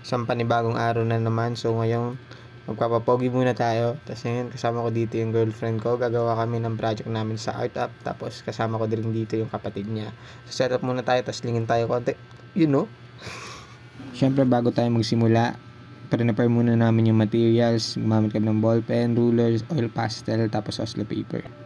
isang panibagong araw na naman. So ngayon, magpapapogi muna tayo. Tapos ngayon, kasama ko dito yung girlfriend ko. Gagawa kami ng project namin sa Art Up. Tapos kasama ko din dito yung kapatid niya. So set up muna tayo, tapos lingin tayo konti. You know? Siyempre, bago tayo magsimula, prepare muna namin yung materials. Gumamit kami ng ballpen, rulers, oil pastel, tapos oslo paper.